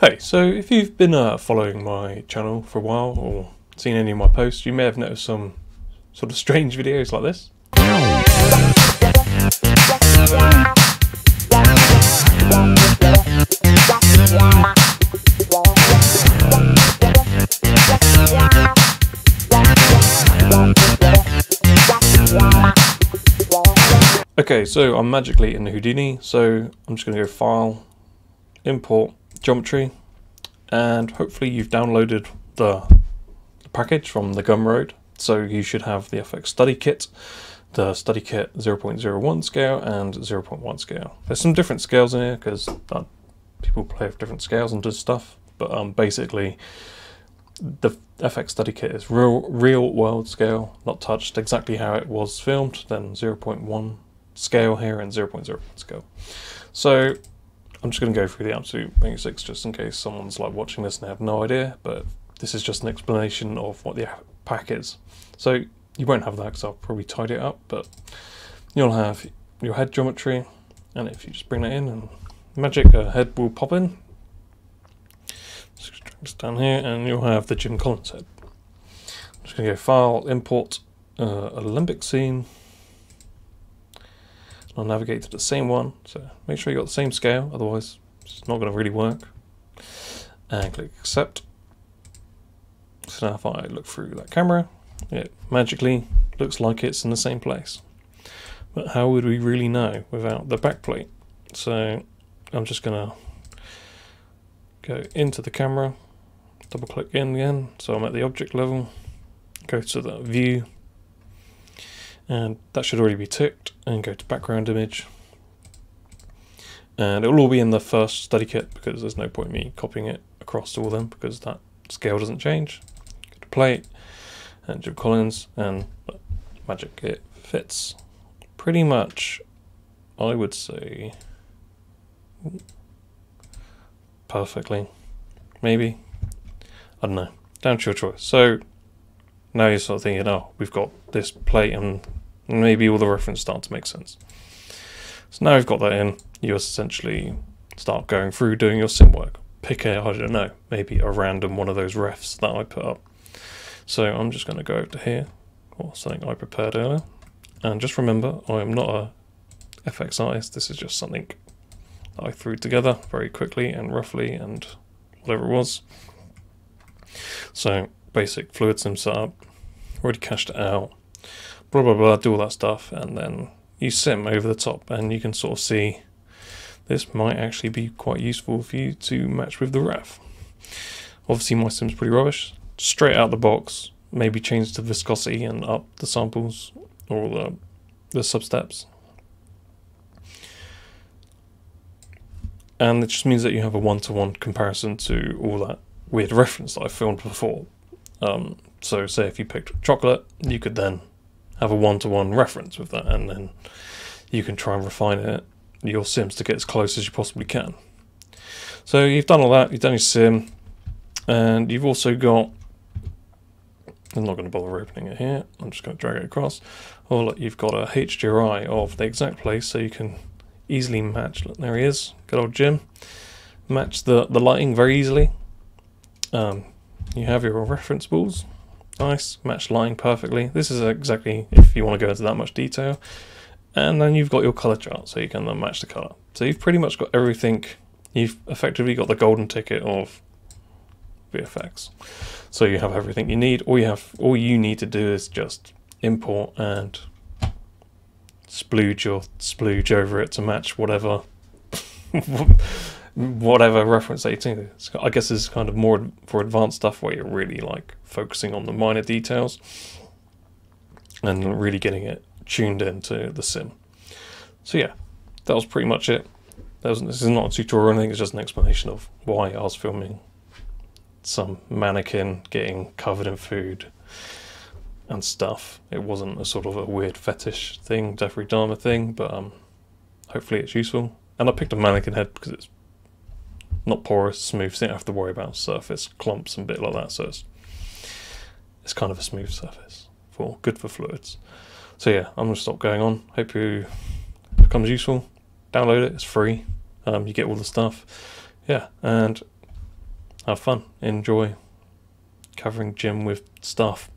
Hey, so if you've been uh, following my channel for a while or seen any of my posts, you may have noticed some sort of strange videos like this. Okay, so I'm magically in Houdini, so I'm just going to go File, Import, Geometry, and hopefully you've downloaded the, the package from the Gumroad. So you should have the VFX Study Kit, the Study Kit 0.01 scale and 0.1 scale. There's some different scales in here because uh, people play with different scales and do stuff, but um, basically the VFX Study Kit is real, real world scale, not touched exactly how it was filmed, then 0.1 scale here and 0.0 scale. So I'm just going to go through the absolute basics just in case someone's like watching this and have no idea, but this is just an explanation of what the pack is. So you won't have that because I'll probably tidy it up, but you'll have your head geometry, and if you just bring that in and magic, a head will pop in. Just down here, and you'll have the Jim Collins head. I'm just going to go File, Import, uh, Alembic Scene, I'll navigate to the same one, so make sure you got the same scale, otherwise it's not going to really work. And click accept. So now if I look through that camera, it magically looks like it's in the same place. But how would we really know without the backplate? So I'm just going to go into the camera, double click in again, so I'm at the object level, go to the view, and that should already be ticked and go to background image. And it will all be in the first study kit because there's no point me copying it across to all of them because that scale doesn't change. Go to plate and Jim Collins and magic it fits. Pretty much I would say. Perfectly. Maybe. I don't know. Down to your choice. So now you're sort of thinking oh we've got this plate and maybe all the reference start to make sense. So now you've got that in, you essentially start going through doing your sim work. Pick a, I don't know, maybe a random one of those refs that I put up. So I'm just going to go over to here, or something I prepared earlier. And just remember, I am not a FX artist, this is just something I threw together very quickly and roughly and whatever it was. So basic fluid sim setup, already cached it out, blah blah blah, do all that stuff, and then you sim over the top, and you can sort of see this might actually be quite useful for you to match with the ref. Obviously, my sim's pretty rubbish. Straight out the box, maybe change the viscosity and up the samples or the the substeps. And it just means that you have a one-to-one -one comparison to all that weird reference that I filmed before. Um, so say if you picked chocolate, you could then have a one-to-one reference with that, and then you can try and refine it your sims to get as close as you possibly can. So you've done all that, you've done your sim, and you've also got. I'm not going to bother opening it here. I'm just going to drag it across. Oh, look, you've got a HDRI of the exact place, so you can easily match. Look, there he is. Good old Jim. Match the the lighting very easily. Um, you have your reference balls. Nice, match line perfectly. This is exactly if you want to go into that much detail. And then you've got your color chart, so you can then match the color. So you've pretty much got everything. You've effectively got the golden ticket of VFX. So you have everything you need. All you have, all you need to do is just import and splooge or splooge over it to match whatever whatever reference they to. I guess is kind of more for advanced stuff where you're really like focusing on the minor details and really getting it tuned into the sim. So yeah, that was pretty much it. Was, this is not a tutorial or anything, it's just an explanation of why I was filming some mannequin getting covered in food and stuff. It wasn't a sort of a weird fetish thing, Jeffrey Dahmer thing, but um, hopefully it's useful. And I picked a mannequin head because it's not porous, smooth, so you don't have to worry about surface clumps and bit like that. So it's, it's kind of a smooth surface for good for fluids. So yeah, I'm gonna stop going on. Hope you becomes useful. Download it; it's free. Um, you get all the stuff. Yeah, and have fun, enjoy covering Jim with stuff.